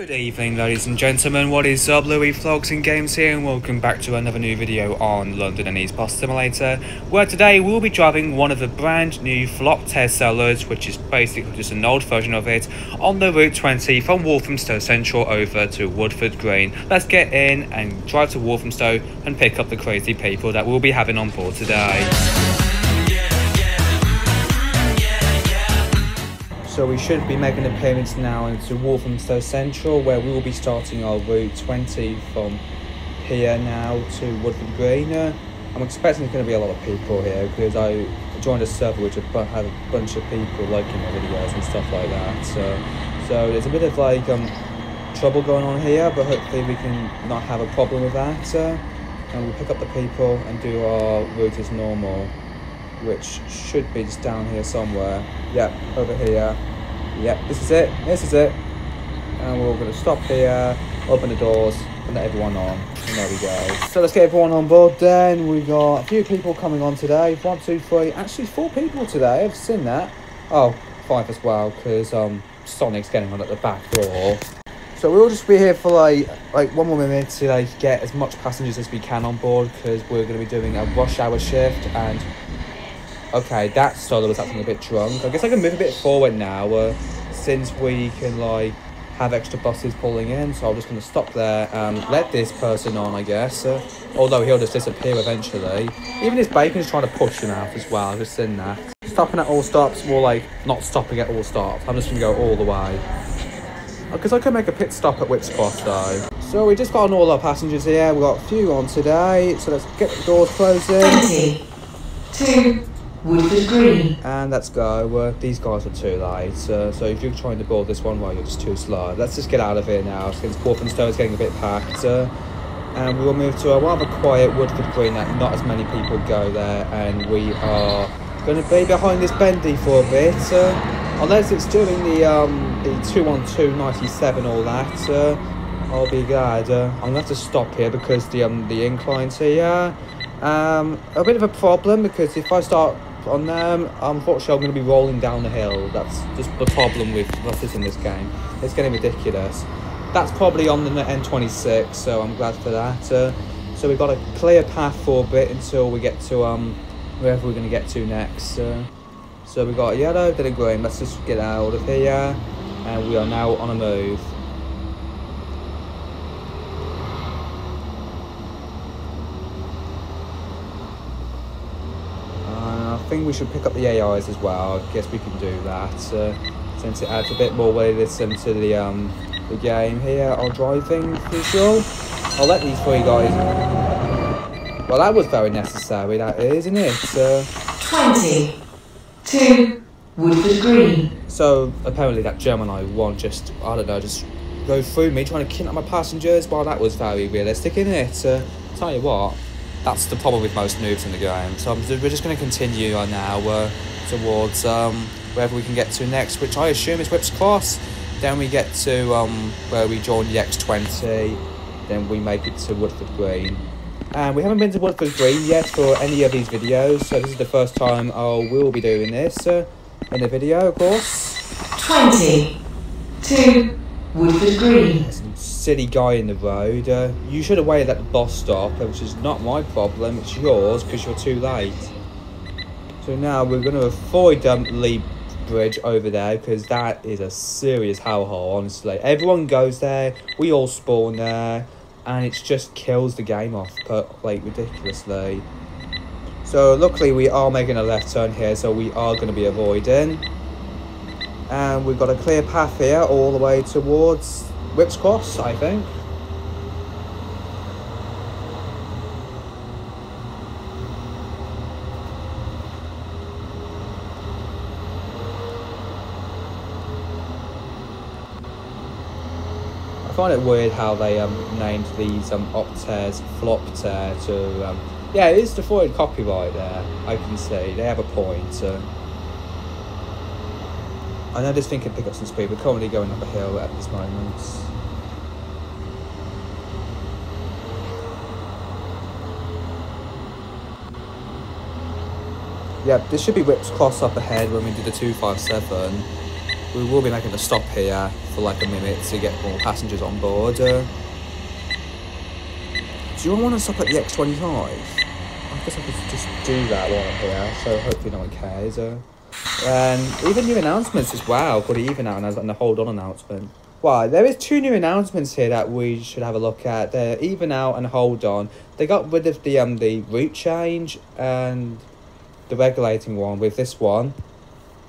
Good evening ladies and gentlemen, what is up Louis Vlogs and Games here and welcome back to another new video on London and East Bus Simulator where today we'll be driving one of the brand new flOPTARE solos which is basically just an old version of it on the Route 20 from Walthamstow Central over to Woodford Green. Let's get in and drive to Walthamstow and pick up the crazy people that we'll be having on board today. So we should be making a appearance now into Walthamstow Central where we will be starting our route 20 from here now to Woodford Green. I'm expecting there's going to be a lot of people here because I joined a server which had a bunch of people liking my videos and stuff like that. So, so there's a bit of like um, trouble going on here but hopefully we can not have a problem with that. Uh, and we'll pick up the people and do our route as normal which should be just down here somewhere. Yep, over here. Yep, this is it. This is it. And we're going to stop here, open the doors, and let everyone on. And there we go. So let's get everyone on board then. We got a few people coming on today. One, two, three. Actually, four people today. I've seen that. Oh, five as well, because um, Sonic's getting on at the back door. So we'll just be here for like like one more minute to like get as much passengers as we can on board because we're going to be doing a rush hour shift and Okay, that solo was acting a bit drunk. I guess I can move a bit forward now, uh, since we can, like, have extra buses pulling in. So I'm just going to stop there and let this person on, I guess. Uh, although he'll just disappear eventually. Even his bacon's trying to push him out as well, just in that. Stopping at all stops, more like not stopping at all stops. I'm just going to go all the way. Because I can make a pit stop at Whipps Cross, though. So we just got on all our passengers here. We've got a few on today. So let's get the doors closing. 20, 2, Woodford Green. And let's go. Uh, these guys are too late. Uh, so if you're trying to board this one, well, you're just too slow. Let's just get out of here now, since Walthamstow is getting a bit packed. Uh, and we will move to a rather quiet Woodford Green that not as many people go there. And we are going to be behind this bendy for a bit. Uh, unless it's doing the um, the 212 97 all that. Uh, I'll be glad. Uh, I'm going to have to stop here because the um, the incline's here. Um, a bit of a problem because if I start on them. Unfortunately, I'm going to be rolling down the hill. That's just the problem with buses in this game. It's getting ridiculous. That's probably on the N26, so I'm glad for that. Uh, so we've got a clear path for a bit until we get to um, wherever we're going to get to next. Uh, so we've got yellow, then a green. Let's just get out of here. And we are now on a move. think we should pick up the AIs as well. I guess we can do that uh, since it adds a bit more realism to the um the game here. Our driving sure. I'll let these three guys. Well, that was very necessary. That is, isn't it? Uh, Twenty two Woodford Green. So apparently that Gemini one just I don't know just go through me trying to kidnap my passengers. Well, that was very realistic, isn't it? Uh, tell you what that's the problem with most moves in the game. So we're just going to continue on now uh, towards um, wherever we can get to next, which I assume is Whipps Cross. Then we get to um, where we join the X20. Then we make it to Woodford Green. And we haven't been to Woodford Green yet for any of these videos, so this is the first time I will be doing this uh, in the video, of course. 20 to Woodford Green silly guy in the road. Uh, you should have waited at the bus stop, which is not my problem, it's yours because you're too late. So now we're going to avoid um, Lea Bridge over there because that is a serious hellhole, honestly. Everyone goes there, we all spawn there, and it just kills the game off, but like ridiculously. So luckily we are making a left turn here, so we are going to be avoiding. And we've got a clear path here all the way towards Whipps Cross, I think. I find it weird how they um, named these um, Optares flOPTARE to... Um, yeah, it is devoid copyright there, I can see. They have a point. Uh, I know this thing can pick up some speed. We're currently going up a hill at this moment. Yeah, this should be Whipps Cross up ahead when we do the 257. we will be making a stop here for like a minute to get more passengers on board. Uh, do you want to stop at the X25? I guess I could just do that while I'm here, so hopefully no one cares. Uh, and even new announcements as well for the even out and the hold on announcement. Well, there is two new announcements here that we should have a look at. The even out and hold on. They got rid of the um the route change and the regulating one with this one.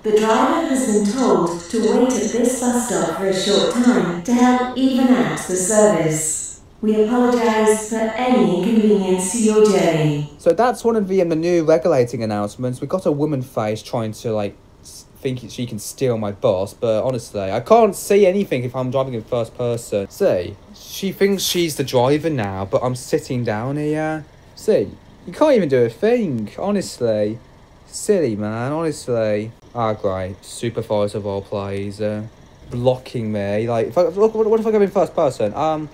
The driver has been told to wait at this bus stop for a short time to help even out the service. We apologise for any inconvenience to your journey. So that's one of the, the new regulating announcements. We got a woman face trying to like think she can steal my bus, but honestly, I can't see anything if I'm driving in first person. See, she thinks she's the driver now, but I'm sitting down here. See, you can't even do a thing, honestly. Silly man, honestly. Ah, great. Supervisor of all plays, uh, blocking me. Like, I what if I go in first person? Um,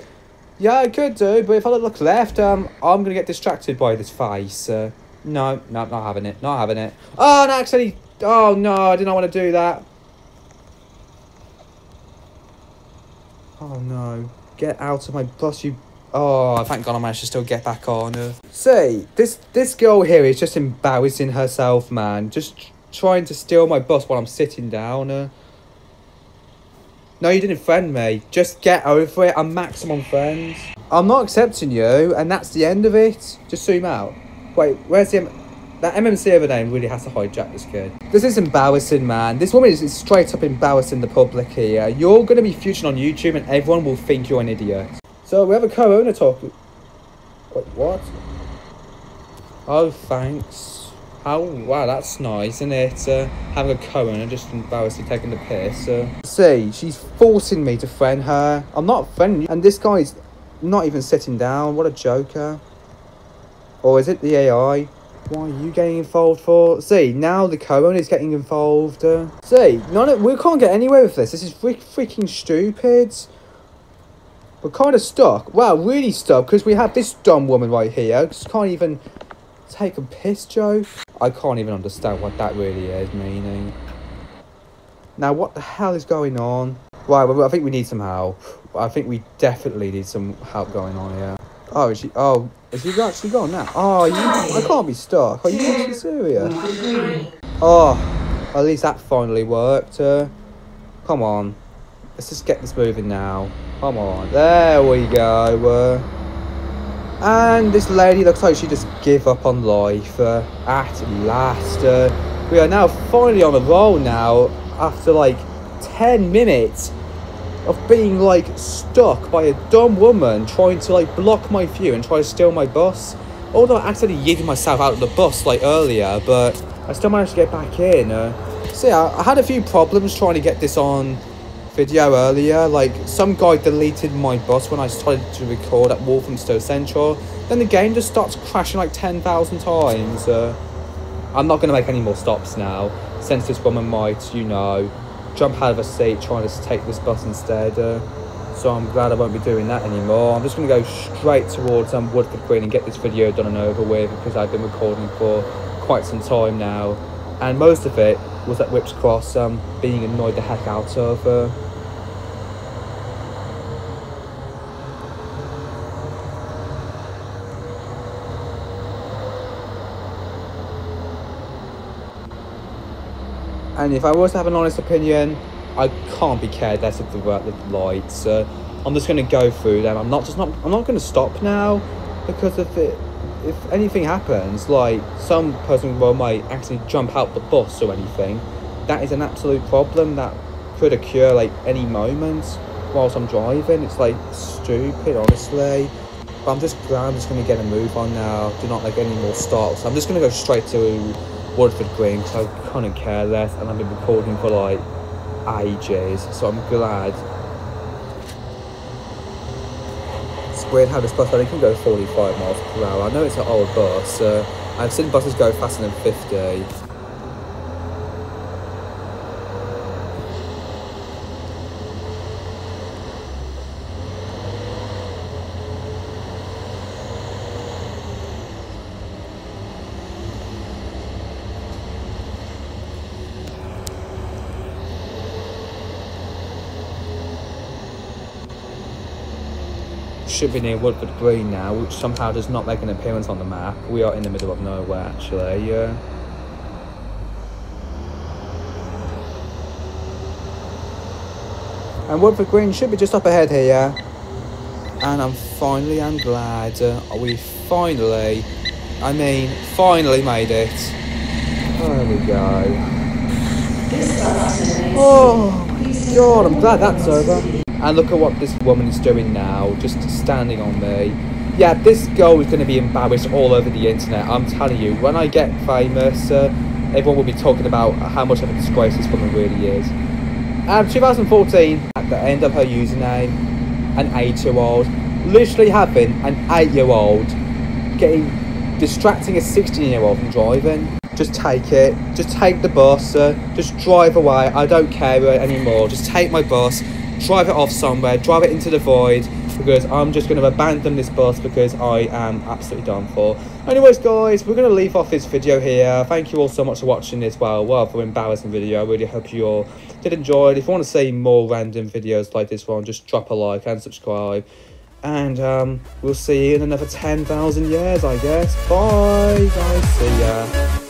yeah, I could do, but if I look left, um, I'm gonna get distracted by this face. Uh, no, no, not having it, not having it. Oh, no, actually, oh no, I did not want to do that. Oh no, get out of my bus, you. Oh, thank God I managed to still get back on. Uh, see, this this girl here is just embarrassing herself, man. Just trying to steal my bus while I'm sitting down. Uh. No, you didn't friend me. Just get over it. I'm maximum friends. I'm not accepting you, and that's the end of it. Just zoom out. Wait, where's the... That MMC over there really has to hijack this kid. This is embarrassing, man. This woman is, is straight up embarrassing the public here. You're going to be featured on YouTube, and everyone will think you're an idiot. So we have a co-owner talk. Wait, what? Oh, thanks. Oh, wow, that's nice, isn't it? Uh, having a co-owner just embarrassing taking the piss. Uh. See, she's forcing me to friend her. I'm not friending. And this guy's not even sitting down. What a joker. Or is it the AI? Why are you getting involved for? See, now the co-owner is getting involved. Uh. See, none of, we can't get anywhere with this. This is freak, freaking stupid. We're kind of stuck. Well, really stuck because we have this dumb woman right here. Just can't even take a piss joke. I can't even understand what that really is meaning. Now, what the hell is going on? Right, I think we need some help. I think we definitely need some help going on here. Oh, is she? Oh, is she actually gone now? Oh, you, I can't be stuck. Are you actually serious? Oh, at least that finally worked. Uh, come on, let's just get this moving now. Come on, there we go. Uh, and this lady looks like she just gave up on life uh, at last. Uh, we are now finally on a roll now after like 10 minutes of being like stuck by a dumb woman trying to like block my view and try to steal my bus. Although I actually yeeted myself out of the bus like earlier, but I still managed to get back in. Uh, so yeah, I had a few problems trying to get this on video earlier. Like some guy deleted my bus when I started to record at Walthamstow Central. Then the game just starts crashing like 10,000 times. Uh, I'm not going to make any more stops now, since this woman might, you know, jump out of a seat trying to take this bus instead. Uh, so I'm glad I won't be doing that anymore. I'm just going to go straight towards um, Woodford Green and get this video done and over with because I've been recording for quite some time now. And most of it was at Whipps Cross um, being annoyed the heck out of. Uh, And if I was to have an honest opinion, I can't be cared less of the work. Uh, I'm just going to go through them. I'm not just not. I'm not going to stop now because if it, if anything happens, like some person well might actually jump out the bus or anything, that is an absolute problem that could occur like any moment whilst I'm driving. It's like stupid, honestly. But I'm just I'm just going to get a move on now. Do not like any more stops. I'm just going to go straight to Woodford Green because I couldn't care less and I've been recording for like ages. So I'm glad. It's weird how this bus only can go 45 miles per hour. I know it's an old bus. Uh, I've seen buses go faster than 50. Should be near Woodford Green now, which somehow does not make an appearance on the map. We are in the middle of nowhere, actually. Yeah. And Woodford Green should be just up ahead here. And I'm finally, I'm glad uh, we finally, I mean, finally made it. There we go. Oh, God, I'm glad that's over. And look at what this woman is doing now, just standing on me. Yeah, this girl is going to be embarrassed all over the internet. I'm telling you, when I get famous, uh, everyone will be talking about how much of a disgrace this woman really is. And 2014, at the end of her username, an eight-year-old, literally having an eight-year-old getting distracting a 16-year-old from driving. Just take it. Just take the bus. Uh, just drive away. I don't care anymore. Just take my bus drive it off somewhere, drive it into the void, because I'm just going to abandon this bus because I am absolutely done for. Anyways, guys, we're going to leave off this video here. Thank you all so much for watching this, well, rather embarrassing video. I really hope you all did enjoy it. If you want to see more random videos like this one, just drop a like and subscribe. And um, we'll see you in another 10,000 years, I guess. Bye, guys. See ya.